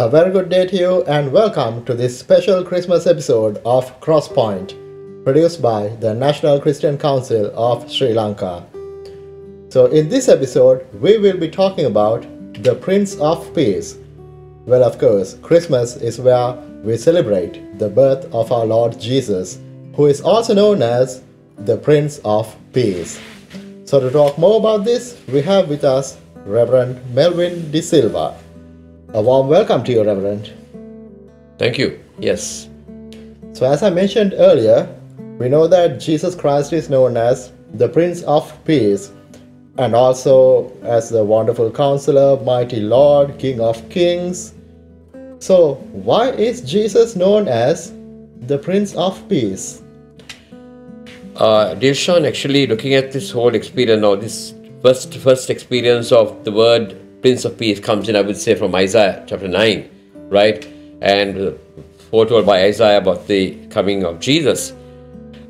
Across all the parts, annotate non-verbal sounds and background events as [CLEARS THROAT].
A very good day to you, and welcome to this special Christmas episode of Crosspoint, produced by the National Christian Council of Sri Lanka. So, in this episode, we will be talking about the Prince of Peace. Well, of course, Christmas is where we celebrate the birth of our Lord Jesus, who is also known as the Prince of Peace. So, to talk more about this, we have with us Reverend Melvin De Silva. A warm welcome to you, Reverend. Thank you. Yes. So, as I mentioned earlier, we know that Jesus Christ is known as the Prince of Peace and also as the wonderful counselor, mighty Lord, King of Kings. So, why is Jesus known as the Prince of Peace? Uh, Dilshan, actually looking at this whole experience or this first first experience of the word Prince of Peace comes in, I would say, from Isaiah chapter 9, right? And foretold by Isaiah about the coming of Jesus.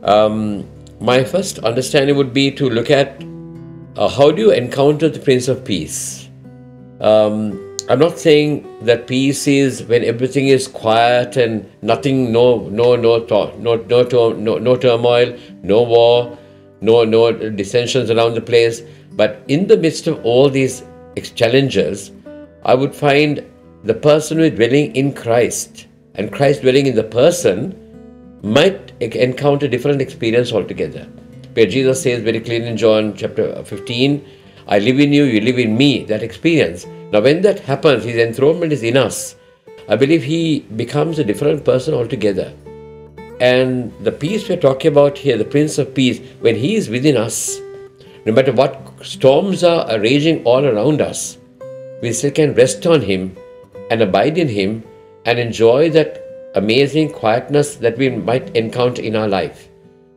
Um, my first understanding would be to look at uh, how do you encounter the Prince of Peace? Um, I'm not saying that peace is when everything is quiet and nothing, no, no, no, no, no, no, no turmoil, no war, no, no dissensions around the place. But in the midst of all these challenges, I would find the person is dwelling in Christ and Christ dwelling in the person might encounter different experience altogether. Where Jesus says very clearly in John chapter uh, 15, I live in you, you live in me, that experience. Now, when that happens, his enthronement is in us. I believe he becomes a different person altogether. And the peace we're talking about here, the Prince of Peace, when he is within us, no matter what storms are raging all around us, we still can rest on Him and abide in Him and enjoy that amazing quietness that we might encounter in our life.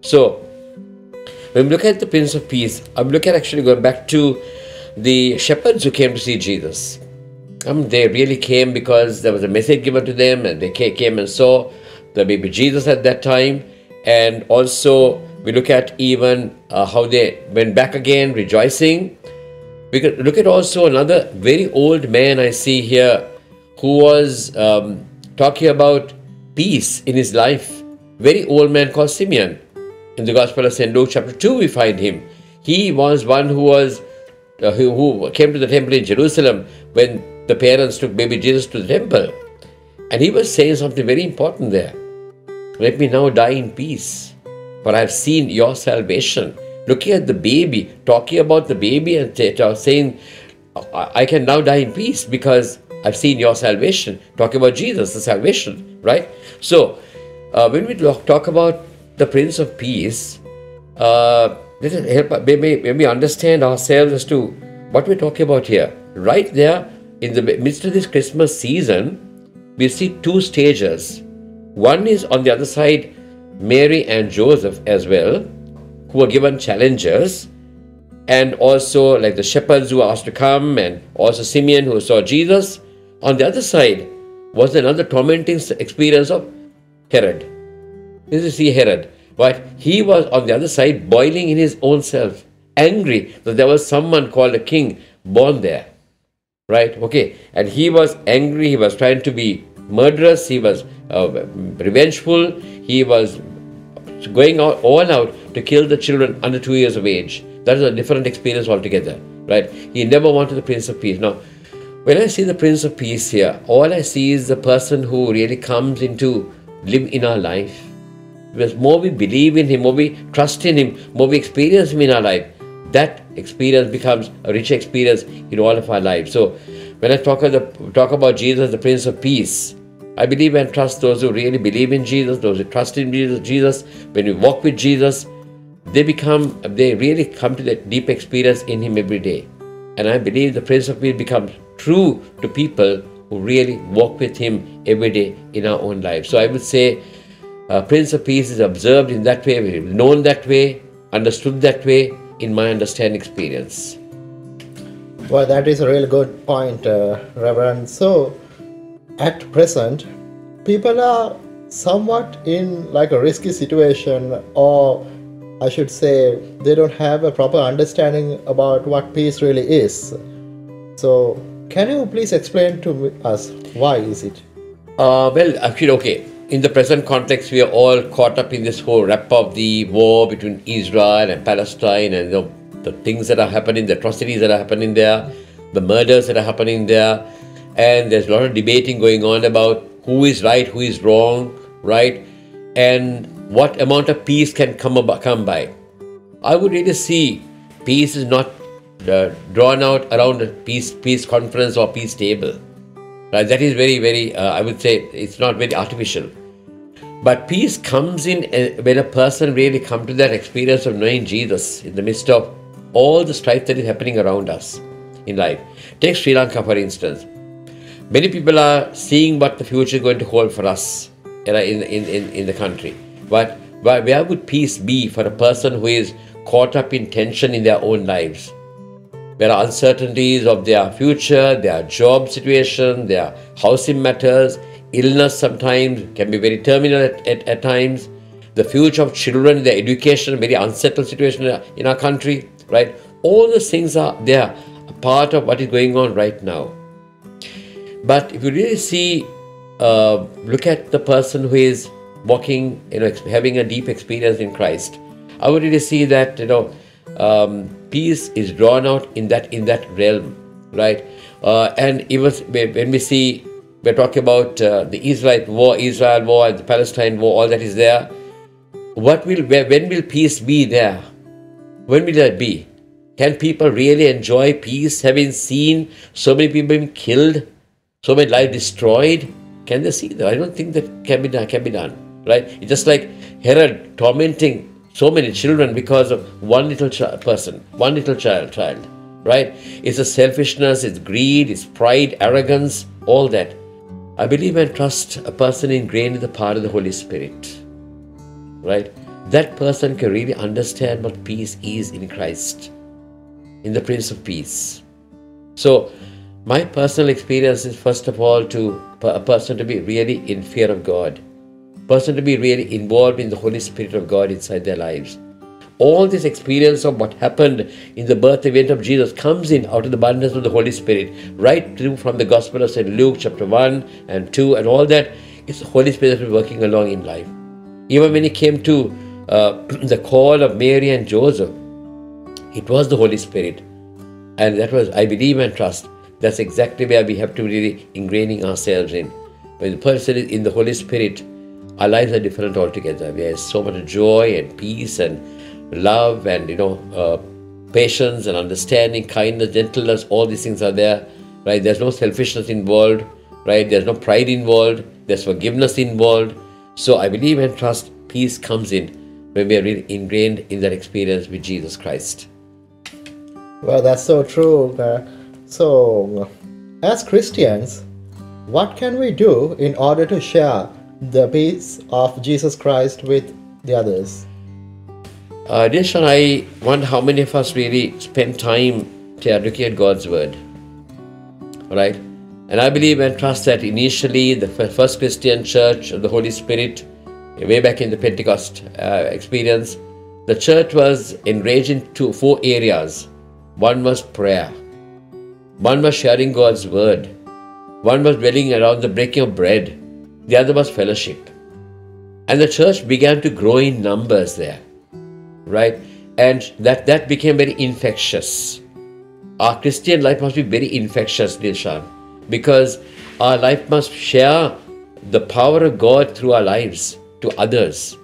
So, when we look at the Prince of Peace, I'm looking at actually going back to the shepherds who came to see Jesus. Um, they really came because there was a message given to them, and they came and saw the baby Jesus at that time, and also we look at even uh, how they went back again, rejoicing. We could look at also another very old man I see here who was um, talking about peace in his life. Very old man called Simeon. In the Gospel of St. Luke, chapter 2, we find him. He was one who was uh, who, who came to the temple in Jerusalem when the parents took baby Jesus to the temple. And he was saying something very important there. Let me now die in peace for I have seen your salvation. Looking at the baby, talking about the baby and saying, I can now die in peace because I've seen your salvation. Talking about Jesus, the salvation, right? So, uh, when we talk about the Prince of Peace, uh, let us help maybe, maybe understand ourselves as to what we're talking about here. Right there, in the midst of this Christmas season, we see two stages. One is on the other side, Mary and Joseph as well, who were given challenges, and also like the shepherds who were asked to come, and also Simeon who saw Jesus. On the other side was another tormenting experience of Herod. This is see Herod, but he was on the other side boiling in his own self, angry that there was someone called a king born there. Right? Okay. And he was angry, he was trying to be murderous, he was revengeful, he was going out, all out to kill the children under two years of age. That is a different experience altogether, right? He never wanted the Prince of Peace. Now, when I see the Prince of Peace here, all I see is the person who really comes into live in our life. Because more we believe in Him, more we trust in Him, more we experience Him in our life, that experience becomes a rich experience in all of our lives. So, when I talk, the, talk about Jesus, the Prince of Peace, I believe and trust those who really believe in Jesus, those who trust in Jesus, when we walk with Jesus, they become, they really come to that deep experience in Him every day. And I believe the Prince of Peace becomes true to people who really walk with Him every day in our own lives. So I would say, uh, Prince of Peace is observed in that way, known that way, understood that way in my understanding experience. Well, that is a really good point, uh, Reverend. So, at present, people are somewhat in like a risky situation, or I should say, they don't have a proper understanding about what peace really is. So, Can you please explain to us why is it? Uh, well, actually, okay. In the present context, we are all caught up in this whole wrap of the war between Israel and Palestine and the, the things that are happening, the atrocities that are happening there, the murders that are happening there. And there's a lot of debating going on about who is right, who is wrong, right? And what amount of peace can come, about, come by. I would really see peace is not uh, drawn out around a peace peace conference or peace table. Right? That is very very. Uh, I would say it's not very artificial. But peace comes in uh, when a person really comes to that experience of knowing Jesus in the midst of all the strife that is happening around us in life. Take Sri Lanka for instance. Many people are seeing what the future is going to hold for us in, in, in, in the country. But where would peace be for a person who is caught up in tension in their own lives? There are uncertainties of their future, their job situation, their housing matters, illness sometimes can be very terminal at, at, at times, the future of children, their education, very unsettled situation in our country, right? All those things are there, a part of what is going on right now. But if you really see, uh, look at the person who is walking, you know, having a deep experience in Christ, I would really see that, you know, um, peace is drawn out in that in that realm, right? Uh, and even when we see we're talking about uh, the Israel war, Israel war, the Palestine war, all that is there. What will when will peace be there? When will that be? Can people really enjoy peace, having seen so many people being killed, so many lives destroyed? Can they see that? I don't think that can be done. Can be done, right? It's just like Herod tormenting so many children because of one little person, one little child, child, right? It's a selfishness, it's greed, it's pride, arrogance, all that. I believe and trust a person ingrained in the power of the Holy Spirit, right? That person can really understand what peace is in Christ, in the Prince of Peace. So, my personal experience is first of all to a person to be really in fear of God person to be really involved in the Holy Spirit of God inside their lives. All this experience of what happened in the birth event of Jesus comes in out of the abundance of the Holy Spirit, right through from the Gospel of St. Luke, chapter 1 and 2, and all that. It's the Holy Spirit working along in life. Even when it came to uh, [CLEARS THROAT] the call of Mary and Joseph, it was the Holy Spirit. And that was, I believe and trust, that's exactly where we have to really ingraining ourselves in. When the person is in the Holy Spirit, our lives are different altogether. There is so much joy and peace and love and you know uh, patience and understanding, kindness, gentleness. All these things are there, right? There's no selfishness involved, right? There's no pride involved. There's forgiveness involved. So I believe and trust peace comes in when we are really ingrained in that experience with Jesus Christ. Well, that's so true. Uh, so, as Christians, what can we do in order to share the peace of Jesus Christ with the others. Uh, I wonder how many of us really spend time to educate God's word. Right? And I believe and trust that initially the first Christian church the Holy Spirit, way back in the Pentecost uh, experience, the church was enraged in two, four areas. One was prayer, one was sharing God's word, one was dwelling around the breaking of bread, the other was fellowship. And the church began to grow in numbers there, right? And that, that became very infectious. Our Christian life must be very infectious, Dilshan, because our life must share the power of God through our lives to others.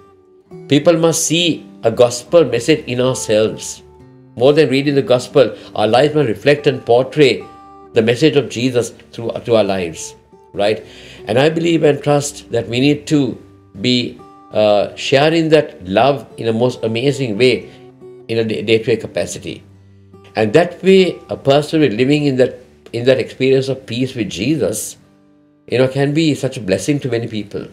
People must see a gospel message in ourselves. More than reading the gospel, our lives must reflect and portray the message of Jesus through, through our lives, right? And I believe and trust that we need to be uh, sharing that love in a most amazing way in a day-to-day capacity. And that way, a person living in that in that experience of peace with Jesus, you know, can be such a blessing to many people.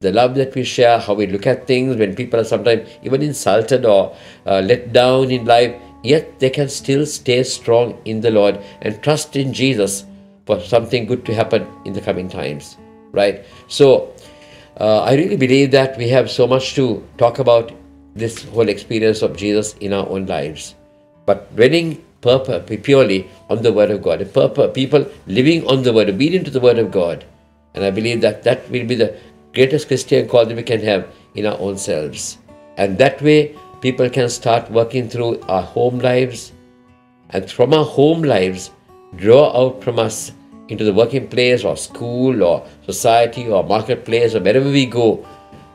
The love that we share, how we look at things when people are sometimes even insulted or uh, let down in life, yet they can still stay strong in the Lord and trust in Jesus for something good to happen in the coming times, right? So, uh, I really believe that we have so much to talk about this whole experience of Jesus in our own lives. But purpose, purely on the Word of God. People living on the Word, obedient to the Word of God. And I believe that that will be the greatest Christian call that we can have in our own selves. And that way, people can start working through our home lives. And from our home lives, draw out from us into the working place or school or society or marketplace or wherever we go,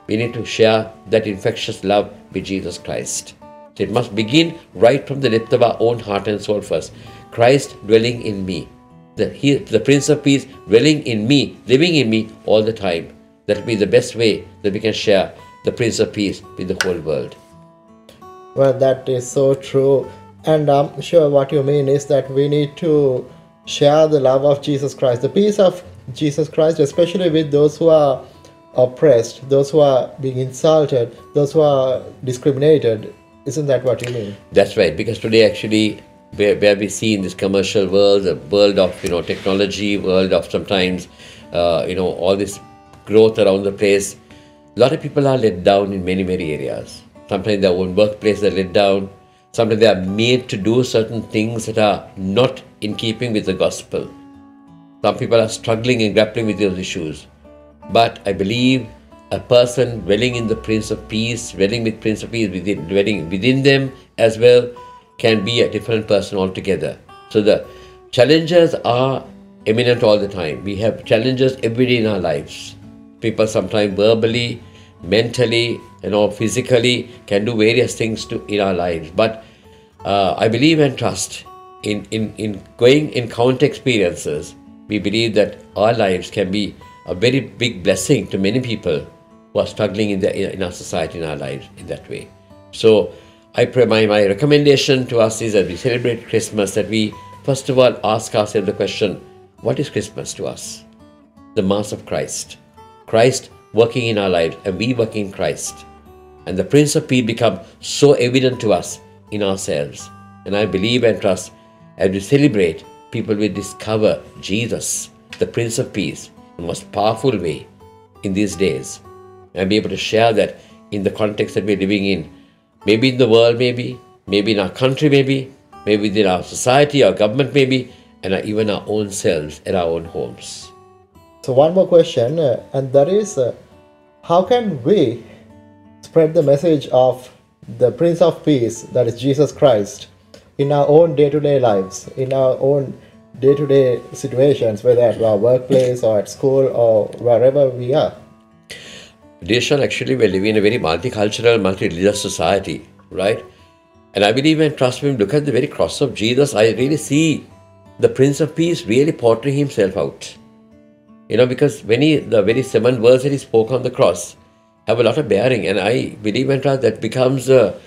we need to share that infectious love with Jesus Christ. So it must begin right from the depth of our own heart and soul first. Christ dwelling in me, the, he, the Prince of Peace dwelling in me, living in me all the time. That will be the best way that we can share the Prince of Peace with the whole world. Well, that is so true. And I'm sure what you mean is that we need to share the love of Jesus Christ, the peace of Jesus Christ, especially with those who are oppressed, those who are being insulted, those who are discriminated. Isn't that what you mean? That's right, because today actually where, where we see in this commercial world, the world of you know technology, world of sometimes uh, you know all this growth around the place, a lot of people are let down in many many areas. Sometimes their own workplace they're let down. Sometimes they are made to do certain things that are not in keeping with the gospel. Some people are struggling and grappling with those issues. But I believe a person dwelling in the Prince of Peace, dwelling with Prince of Peace within, dwelling within them as well, can be a different person altogether. So the challenges are imminent all the time. We have challenges every day in our lives. People sometimes verbally, mentally, you know, physically can do various things to in our lives. But uh, I believe and trust in, in, in going in encounter experiences. We believe that our lives can be a very big blessing to many people who are struggling in, the, in our society, in our lives, in that way. So, I pray my, my recommendation to us is that we celebrate Christmas, that we first of all ask ourselves the question what is Christmas to us? The Mass of Christ. Christ working in our lives, and we work in Christ. And the Prince of Peace become so evident to us in ourselves. And I believe and trust as we celebrate, people will discover Jesus, the Prince of Peace, in the most powerful way in these days. And be able to share that in the context that we're living in. Maybe in the world, maybe, maybe in our country, maybe, maybe within our society, our government, maybe, and even our own selves and our own homes. So, one more question, uh, and that is uh, how can we spread the message of the Prince of Peace, that is Jesus Christ, in our own day to day lives, in our own day to day situations, whether at our workplace or at school or wherever we are? Dear actually, we're living in a very multicultural, multi-religious society, right? And I believe and trust me, look at the very cross of Jesus, I really see the Prince of Peace really portraying himself out. You know, because he, the very seven words that he spoke on the cross have a lot of bearing, and I believe and trust that becomes a,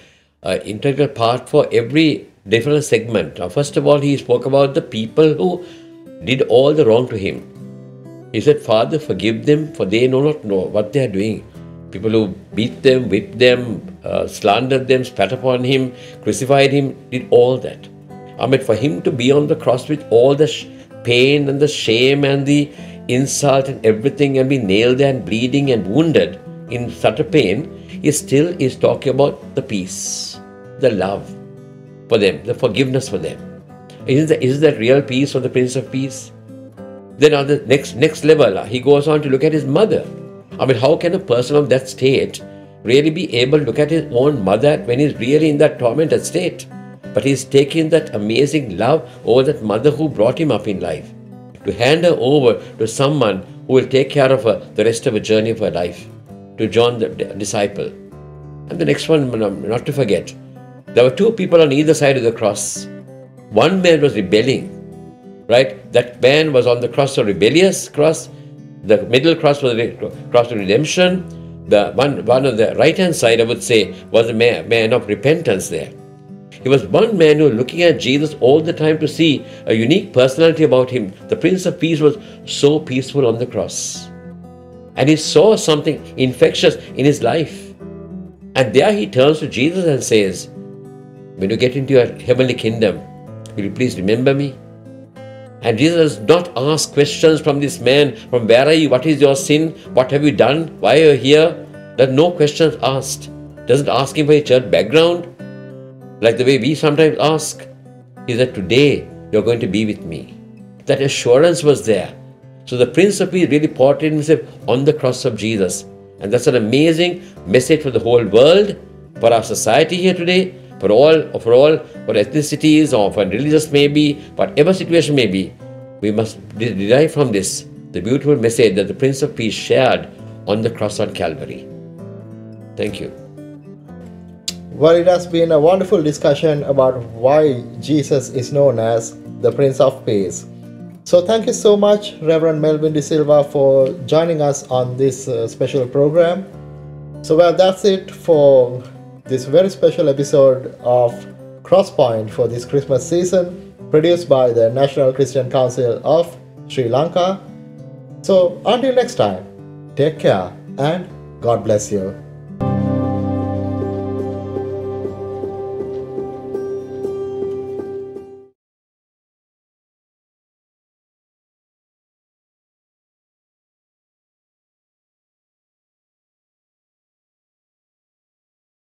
a integral part for every different segment. Now, first of all, he spoke about the people who did all the wrong to him he said, Father, forgive them, for they know not know what they are doing. People who beat them, whipped them, uh, slandered them, spat upon him, crucified him, did all that. I mean, for him to be on the cross with all the pain and the shame and the insult and everything and be nailed and bleeding and wounded in such a pain, he still is talking about the peace, the love for them, the forgiveness for them. Isn't that, isn't that real peace for the Prince of Peace? Then on the next next level, he goes on to look at his mother. I mean, how can a person of that state really be able to look at his own mother when he's really in that tormented state? But he's taken that amazing love over that mother who brought him up in life to hand her over to someone who will take care of her the rest of the journey of her life, to John the disciple. And the next one, not to forget, there were two people on either side of the cross. One man was rebelling right? That man was on the cross of rebellious cross. The middle cross was the cross of redemption. The one, one on the right hand side, I would say, was a man, man of repentance there. He was one man who was looking at Jesus all the time to see a unique personality about him. The Prince of Peace was so peaceful on the cross. And he saw something infectious in his life. And there he turns to Jesus and says, When you get into your heavenly kingdom, will you please remember me? And Jesus does not ask questions from this man from where are you? What is your sin? What have you done? Why are you here? There are no questions asked. Doesn't ask him for his church background, like the way we sometimes ask. is that today you're going to be with me. That assurance was there. So the Prince of Peace really portrayed himself on the cross of Jesus. And that's an amazing message for the whole world, for our society here today, for all, for all, for ethnicities or for religious maybe, whatever situation may be. We must derive from this the beautiful message that the Prince of Peace shared on the cross on Calvary. Thank you. Well, it has been a wonderful discussion about why Jesus is known as the Prince of Peace. So, thank you so much, Reverend Melvin De Silva, for joining us on this uh, special program. So, well, that's it for this very special episode of Crosspoint for this Christmas season, produced by the National Christian Council of Sri Lanka. So, until next time, take care and God bless you.